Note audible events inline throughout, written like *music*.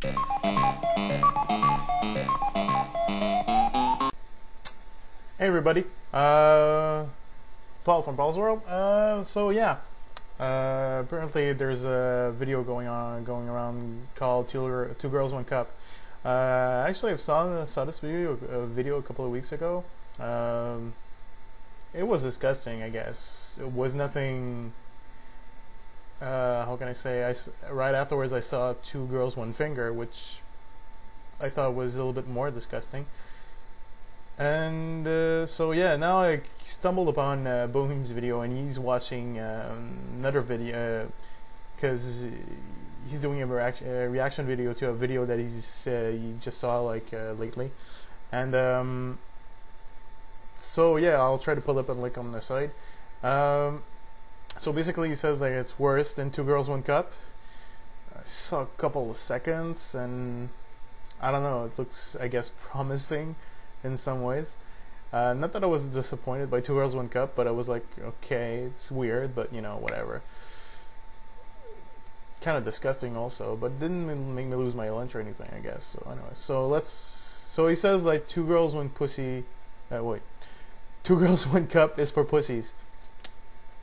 Hey everybody, uh, Paul from Paul's World. Uh, so yeah, uh, apparently there's a video going on, going around called Two, Two Girls One Cup. Uh, actually, I saw saw this video a video a couple of weeks ago. Um, it was disgusting, I guess. It was nothing. Uh, how can I say? I right afterwards I saw Two Girls One Finger, which I thought was a little bit more disgusting. And uh, so yeah, now I stumbled upon uh, Boh3m3's video, and he's watching uh, another video because he's doing a reaction, a reaction video to a video that he's uh, he just saw like uh, lately, and um, so yeah, I'll try to pull up a link on the side. Um, so basically, he says like it's worse than Two Girls One Cup. I saw a couple of seconds, and I don't know. It looks, I guess, promising in some ways. Uh, not that I was disappointed by Two Girls One Cup, but I was like, okay, it's weird, but you know, whatever. Kind of disgusting also, but didn't make me lose my lunch or anything, I guess. So anyway, so let's. So he says like two girls one pussy. Uh, wait, two girls one cup is for pussies.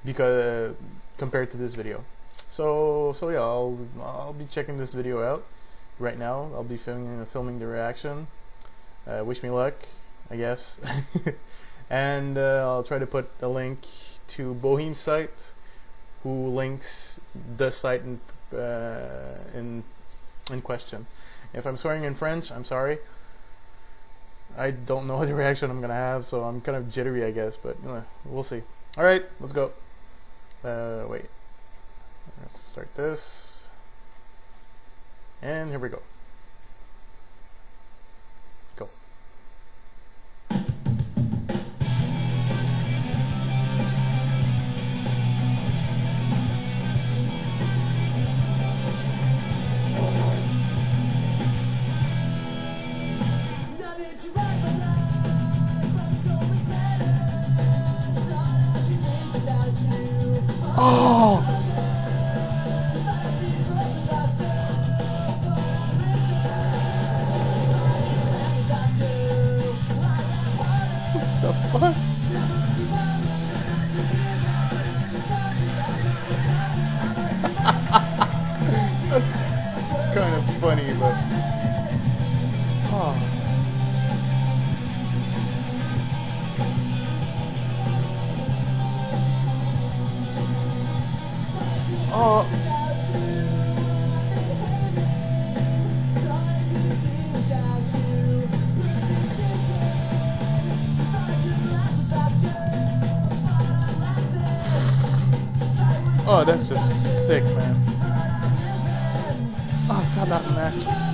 Because uh, compared to this video, so so yeah, I'll I'll be checking this video out right now. I'll be filming filming the reaction. Uh, wish me luck, I guess. *laughs* and uh, I'll try to put a link to Boh3m3's site, who links the site in uh, in in question. If I'm swearing in French, I'm sorry. I don't know *laughs* the reaction I'm gonna have, so I'm kind of jittery, I guess. But we'll see. All right, let's go. Uh, wait. Let's start this, and here we go. Go. Oh! The fuck? That's kind of funny, but. Oh. Oh, that's just sick, man. Ah, oh, tabac,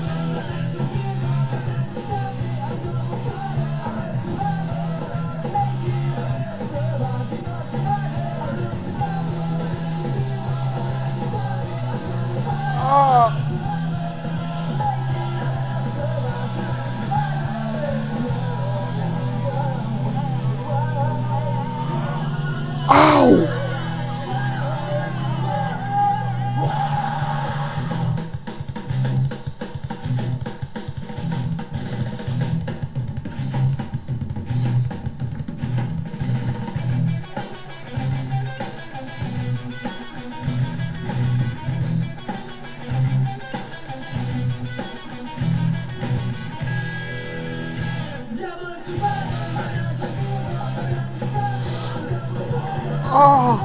Oh!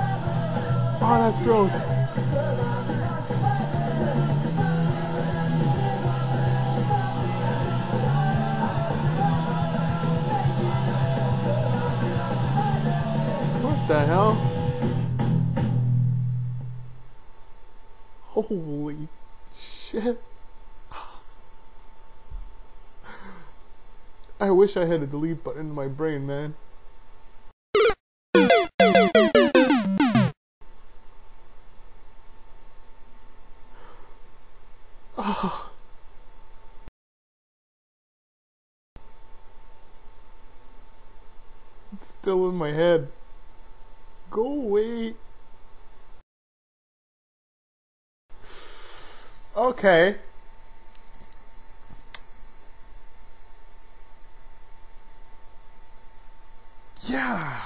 Oh, that's gross. What the hell? Holy shit. I wish I had a delete button in my brain, man. It's still in my head. Go away. Okay. Yeah.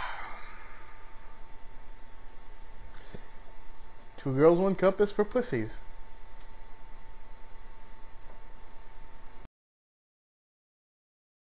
Two girls, one cup is for pussies.